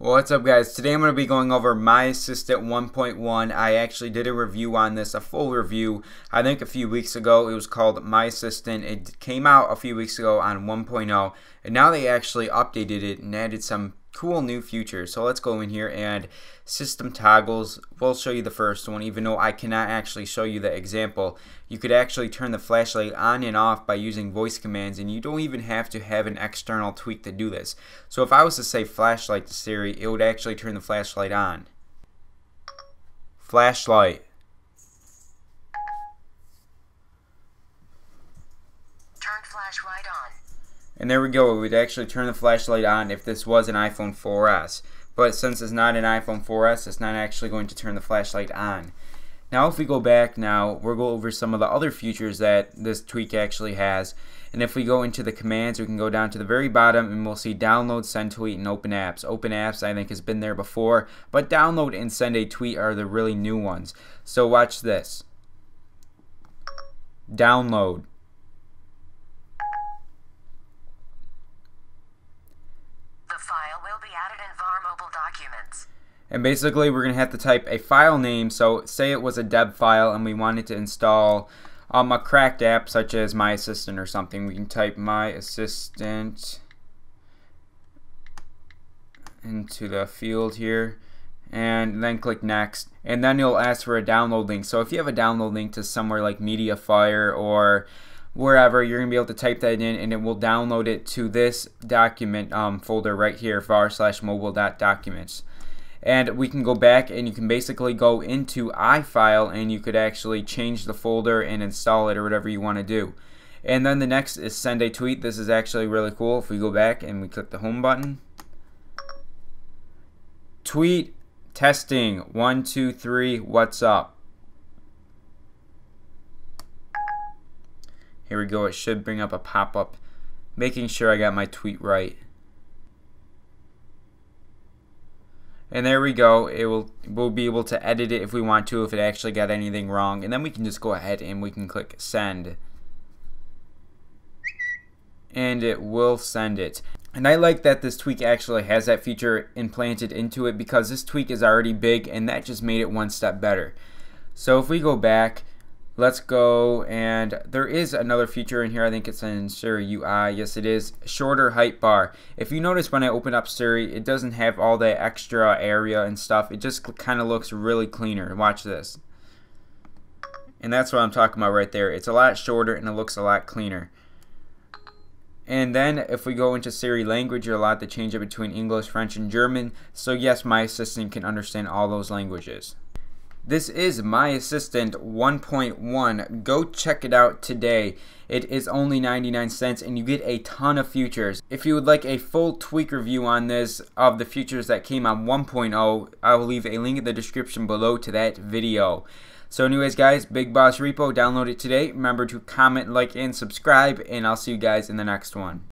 What's up guys? Today I'm going to be going over My Assistant 1.1. I actually did a review on this, a full review, I think a few weeks ago. It was called My Assistant. It came out a few weeks ago on 1.0 and now they actually updated it and added some cool new features. So let's go in here and system toggles. We'll show you the first one even though I cannot actually show you the example. You could actually turn the flashlight on and off by using voice commands and you don't even have to have an external tweak to do this. So if I was to say flashlight to Siri, it would actually turn the flashlight on. Flashlight. Turn flashlight on. And there we go, it would actually turn the flashlight on if this was an iPhone 4S. But since it's not an iPhone 4S, it's not actually going to turn the flashlight on. Now if we go back now, we'll go over some of the other features that this tweak actually has. And if we go into the commands, we can go down to the very bottom and we'll see download, send tweet, and open apps. Open apps I think has been there before, but download and send a tweet are the really new ones. So watch this. Download. Documents. And basically we're going to have to type a file name. So say it was a deb file and we wanted to install um, a cracked app such as My Assistant or something. We can type My Assistant into the field here and then click next and then it'll ask for a download link so if you have a download link to somewhere like Mediafire or wherever you're gonna be able to type that in and it will download it to this document um, folder right here var slash mobile dot documents. And we can go back and you can basically go into iFile and you could actually change the folder and install it or whatever you want to do. And then the next is send a tweet. This is actually really cool. If we go back and we click the home button. Tweet testing. One two three what's up Here we go. It should bring up a pop-up making sure I got my tweet right. And there we go. It will we'll be able to edit it if we want to if it actually got anything wrong. And then we can just go ahead and we can click send. And it will send it. And I like that this tweak actually has that feature implanted into it because this tweak is already big and that just made it one step better. So if we go back Let's go, and there is another feature in here. I think it's in Siri UI. Yes, it is. Shorter height bar. If you notice when I open up Siri, it doesn't have all that extra area and stuff. It just kind of looks really cleaner. Watch this. And that's what I'm talking about right there. It's a lot shorter and it looks a lot cleaner. And then if we go into Siri language, you're allowed to change it between English, French, and German. So yes, my assistant can understand all those languages. This is My Assistant 1.1. Go check it out today. It is only 99 cents and you get a ton of features. If you would like a full tweak review on this of the features that came on 1.0, I will leave a link in the description below to that video. So anyways guys, Big Boss Repo, download it today. Remember to comment, like, and subscribe, and I'll see you guys in the next one.